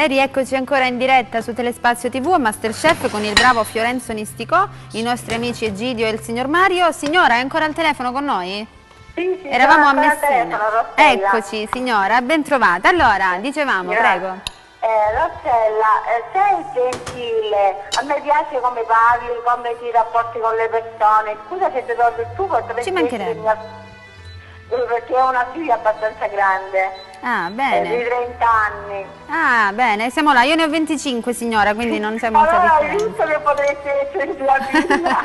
E rieccoci ancora in diretta su Telespazio TV a Masterchef con il bravo Fiorenzo Nisticò, i nostri amici Egidio e il signor Mario. Signora, è ancora al telefono con noi? Sì, sì, Eravamo a Messina. telefono. Eccoci, signora, ben trovata. Allora, dicevamo, Signora, prego. Eh, Rossella, eh, sei gentile, a me piace come parli, come ti rapporti con le persone. Scusa se ti do del tu potresti Ci mancherebbe. perché ho una figlia abbastanza grande, Ah, eh, di bene. 30 anni. Ah, bene, siamo là. Io ne ho 25, signora, quindi non molta Allora differenza. visto che potresti essere tua figlia?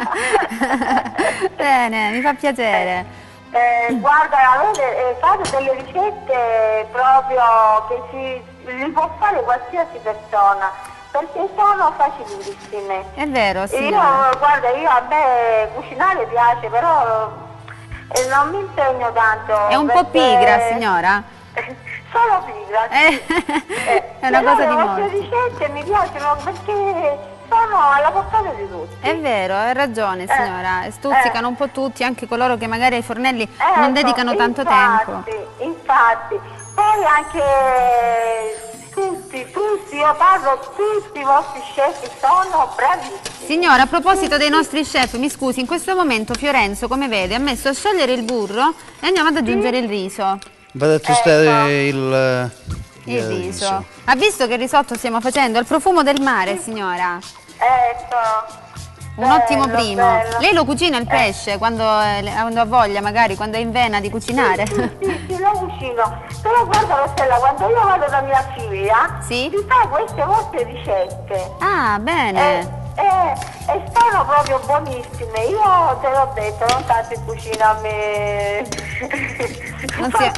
bene, mi fa piacere. Eh, guarda, avete, eh, fate delle ricette proprio che si, li può fare qualsiasi persona, perché sono facilissime. È vero, Io, signora. guarda, io a me cucinare piace, però eh, non mi impegno tanto. È un po' perché- pigra, signora. Sono pigra. sì. Eh, Eh, è una cosa di Le vostre molti. ricette mi piacciono perché sono alla portata di tutti. È vero, hai ragione signora, stuzzicano un po' tutti, anche coloro che magari ai fornelli non Ecco, dedicano tanto tempo. infatti, Infatti, poi anche tutti, tutti, io parlo, tutti i vostri chef sono bravissimi. Signora, a proposito dei nostri chef, mi scusi, in questo momento Fiorenzo, come vede, ha messo a sciogliere il burro e andiamo ad aggiungere il riso. Vado a tostare il, Il riso. Ha visto che risotto stiamo facendo? Il profumo del mare, signora. Ecco. Un ottimo Bello, primo. bello. Lei lo cucina il pesce quando, eh, quando ha voglia, magari, quando è in vena di cucinare? Sì, sì, sì, lo cucino. Però guarda Rossella, quando io vado da mia figlia, Sì? mi fa queste vostre ricette. Ah, bene. e- e sono proprio buonissime. Io te l'ho detto, non tanto in cucina a me. Non si,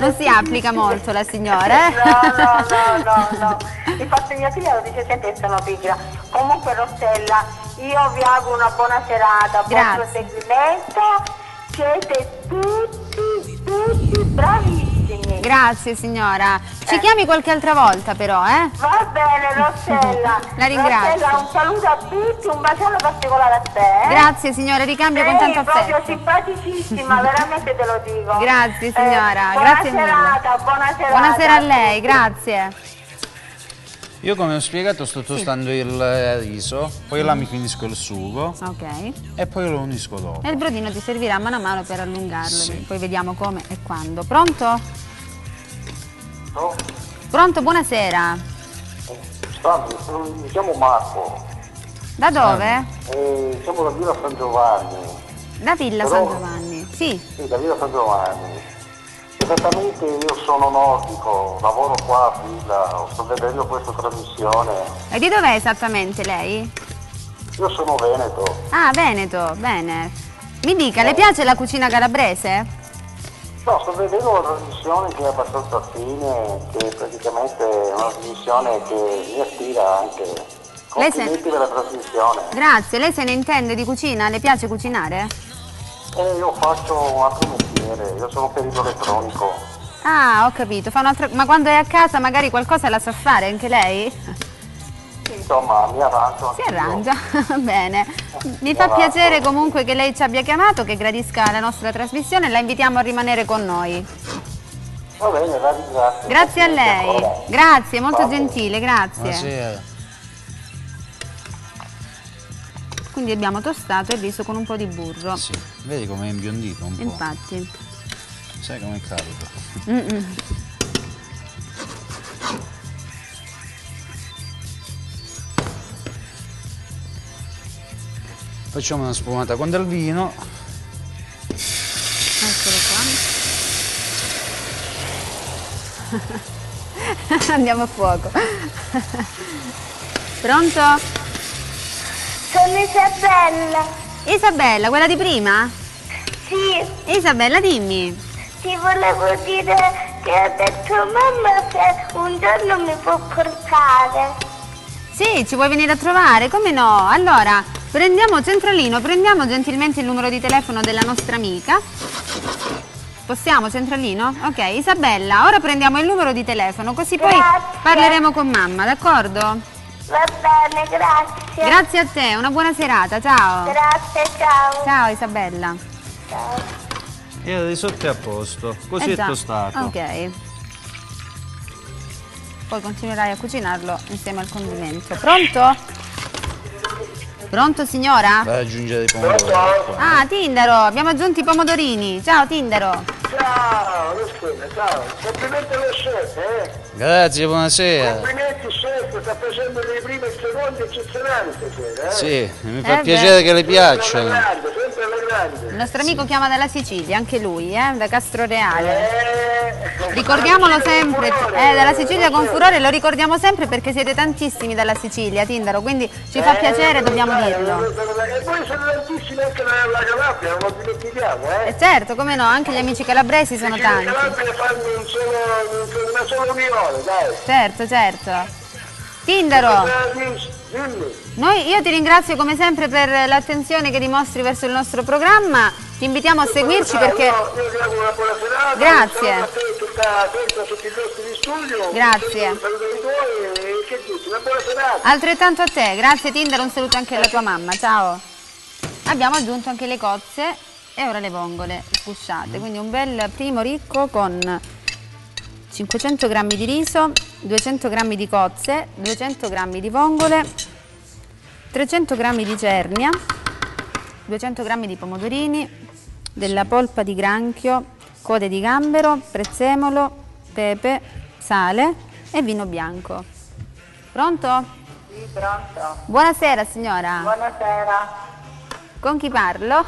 non si applica molto la signora, eh? No, no, no, no, no. Infatti mia figlia lo dice sempre che sono pigra. Comunque Rossella, io vi auguro una buona serata, buon proseguimento. Siete tutti, tutti bravissimi. Grazie signora. Ci Eh. chiami qualche altra volta però, eh? Va bene Rossella. La ringrazio. Rossella, un saluto a tutti, un bacione particolare a te. eh. Grazie signora, ricambio con Sei tanto proprio affetto. simpaticissima, veramente te lo dico. Grazie, signora, Eh, buona grazie mille. serata, buona serata. Buonasera a lei, grazie. Io come ho spiegato sto tostando il eh, riso, poi là mi finisco il sugo Ok. e poi lo unisco dopo. E il brodino ti servirà mano a mano per allungarlo, Sì. poi vediamo come e quando. Pronto? No? Pronto, buonasera. Salve, sono- mi chiamo Marco, Da dove? eh, siamo da Villa San Giovanni, Da Villa Però- San Giovanni. Sì. sì, da Villa San Giovanni. Esattamente io sono nordico, lavoro qua a Villa, sto vedendo questa trasmissione. E di dov'è esattamente lei? Io sono veneto, Ah, Veneto, bene. Mi dica, le piace la cucina calabrese? no, sto vedendo una trasmissione che è abbastanza fine, che praticamente è una trasmissione che mi attira anche. Lei se- Complimenti per la trasmissione. Grazie, lei se ne intende di cucina? Le piace cucinare? Eh, io faccio un altro mestiere, io sono perito elettronico. Ah, ho capito. Fa un'altra... Ma quando è a casa magari qualcosa la sa fare anche lei? Insomma, mi arrangio Si arrangia, bene. Mi fa Esatto. piacere comunque che lei ci abbia chiamato, che gradisca la nostra trasmissione e la invitiamo a rimanere con noi. Va bene, la ringrazio. Grazie a Complimenti lei. ancora. Grazie, molto Salve. gentile, grazie. Buonasera. Quindi abbiamo tostato il riso con un po' di burro. Sì, vedi come è imbiondito un po'. Infatti. Sai come capita? Mm-mm. Facciamo una spumata con del vino. Eccolo qua. Andiamo a fuoco. Pronto? Sono Isabella. Isabella, quella di prima? Sì, Isabella, dimmi. ti volevo dire che ha detto mamma se un giorno mi può portare. Sì, ci vuoi venire a trovare? Come no? Allora, prendiamo centralino, prendiamo gentilmente il numero di telefono della nostra amica. Possiamo, centralino? Ok, Isabella, ora prendiamo il numero di telefono, così poi Grazie. parleremo con mamma, d'accordo? Va bene, grazie. Grazie a te, una buona serata, ciao. Grazie, ciao. Ciao Isabella. Ciao. E risotto è a posto, così Eh è tostato. Ok. poi continuerai a cucinarlo insieme al condimento. Pronto? Pronto signora? Per aggiungere i pomodori. Ah, Tindaro, abbiamo aggiunto i pomodorini. Ciao Tindaro. Ciao, ciao. Complimenti allo chef, eh. Grazie, buonasera. Complimenti chef, sta facendo dei primi e secondi eccezionali stasera, eh. Sì, mi Eh fa beh. piacere che le Sempre alla piacciono. grande, sempre alla grande. Il nostro amico chiama dalla Sicilia, anche lui, eh, da Castroreale. Eh, Ricordiamolo sempre, Furore, eh, dalla Sicilia con furore, lo ricordiamo sempre perché siete tantissimi dalla Sicilia, Tindaro, quindi ci fa Eh, piacere, dobbiamo dai, dirlo. E poi sono tantissimi anche nella Calabria, non lo dimentichiamo, eh. E certo, come no, anche gli amici calabresi sono tanti. Calabria fanno un solo, un- una sola unione, dai. Certo, certo. Tindaro, noi, io ti ringrazio come sempre per l'attenzione che dimostri verso il nostro programma, ti invitiamo a seguirci perché... Io, ti auguro una buona serata. Grazie. A te attento sotto i di studio. Grazie. Un saluto ai tuoi e che dici? Una buona serata. Altrettanto a te, grazie Tindaro, un saluto anche alla tua mamma, ciao. Abbiamo aggiunto anche le cozze e ora le vongole sgusciate, quindi un bel primo ricco con 500 g di riso, 200 g di cozze, 200 g di vongole, 300 g di cernia, 200 g di pomodorini, della polpa di granchio, code di gambero, prezzemolo, pepe, sale e vino bianco. Pronto? Sì, pronto. Buonasera signora, Buonasera. con chi parlo?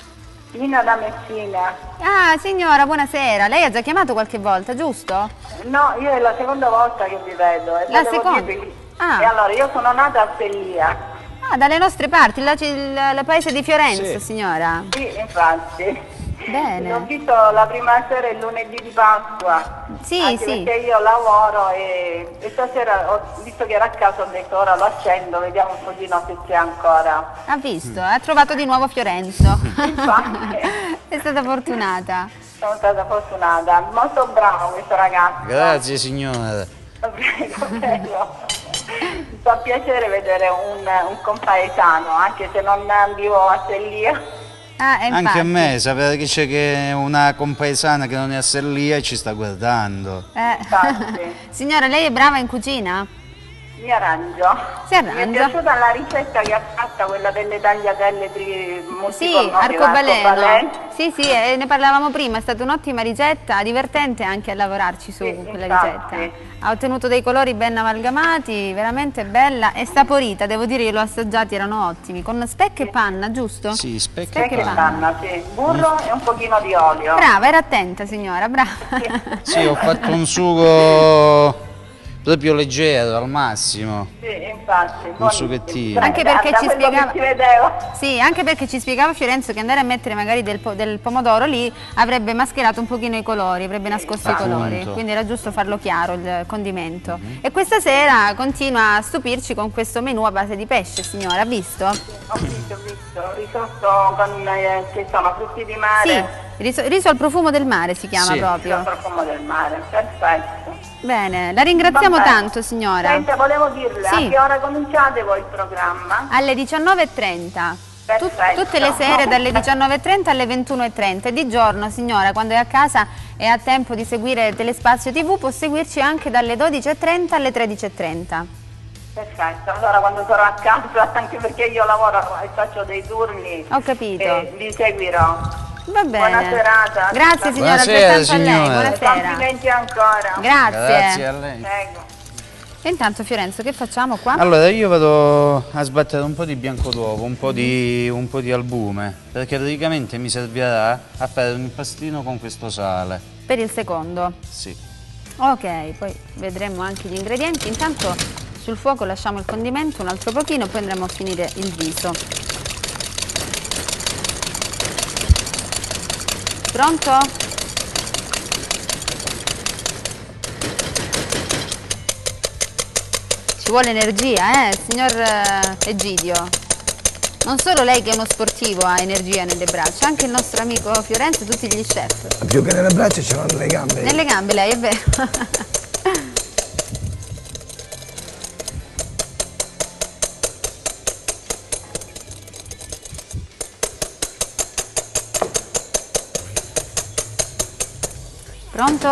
Tina da Messina. ah signora, buonasera, lei ha già chiamato qualche volta, giusto? No, io è la seconda volta che vi vedo. E La seconda? Ah. E allora, io sono nata a Sellia. Ah, dalle nostre parti, il, il- il paese di Fiorenzo, Sì. signora. Sì, infatti. Bene. L'ho visto la prima sera il lunedì di Pasqua. Sì, Anche sì. perché io lavoro e, e stasera, ho, visto che era a casa, ho detto ora lo accendo, vediamo un pochino se c'è ancora. Ha visto, ha trovato di nuovo Fiorenzo. Infatti. È stata fortunata. Sono stata fortunata. Molto bravo questo ragazzo. Grazie, signora. Prego, prego. Mi fa piacere vedere un, un compaesano, anche se non vivo a Sellia. Ah, Anche a me, sapere che c'è che una compaesana che non è a Serlia e ci sta guardando. Eh. Signora, lei è brava in cucina? Mi arrangio. Si arrangia. Mi è piaciuta la ricetta che ha fatta, quella delle tagliatelle tri... Sì, arcobaleno. l'arcobaleno. Sì, sì, eh, ne parlavamo prima, è stata un'ottima ricetta, divertente anche a lavorarci su Sì, quella infatti. ricetta. Ha ottenuto dei colori ben amalgamati, veramente bella e saporita, devo dire, io l'ho assaggiati, erano ottimi, con specche e panna, giusto? Sì, specchio Specchio Che e e panna. panna, sì. Burro e un pochino di olio. Brava, era attenta signora, brava. Sì, ho fatto un sugo proprio leggero, al massimo. Sì, infatti. buonissimo. sughettino. Anche perché ci spiegava-. Sì, anche perché ci spiegava Fiorenzo che andare a mettere magari del, po- del pomodoro lì avrebbe mascherato un pochino i colori, avrebbe nascosto i Appunto. colori, quindi era giusto farlo chiaro il condimento. E questa sera continua a stupirci con questo menù a base di pesce, signora, ha visto? Ho visto, ho visto. Risotto con, eh, che sono frutti di mare. Sì, riso, riso al profumo del mare si chiama Sì. Proprio. profumo del mare, perfetto. Bene, la ringraziamo Vabbè. tanto signora. Senta, volevo dirle, Sì. a che ora cominciate voi il programma? Alle 19.30. Tut- Perfetto. tutte le sere dalle 19.30 alle 21.30 e di giorno signora quando è a casa e ha tempo di seguire Telespazio TV può seguirci anche dalle 12.30 alle 13.30 Perfetto, allora quando sarò a casa, anche perché io lavoro e faccio dei turni, Ho capito. eh, vi seguirò. Va bene Buona serata. grazie signora Buonasera, altrettanto a lei signora. buonasera Complimenti ancora. grazie, Grazie a lei. Prego. e intanto Fiorenzo che facciamo qua? Allora io vado a sbattere un po' di bianco d'uovo, un, po' di- un po' di albume, perché praticamente mi servirà a fare un impastino con questo sale. per il secondo Sì. ok poi vedremo anche gli ingredienti intanto sul fuoco lasciamo il condimento un altro pochino poi andremo a finire il viso pronto? Ci vuole energia, eh, signor eh, Egidio. Non solo lei che è uno sportivo ha energia nelle braccia, anche il nostro amico Fiorenzo e tutti gli chef. Più che nelle braccia ce l'ho nelle gambe. Nelle gambe lei, è vero. Pronto?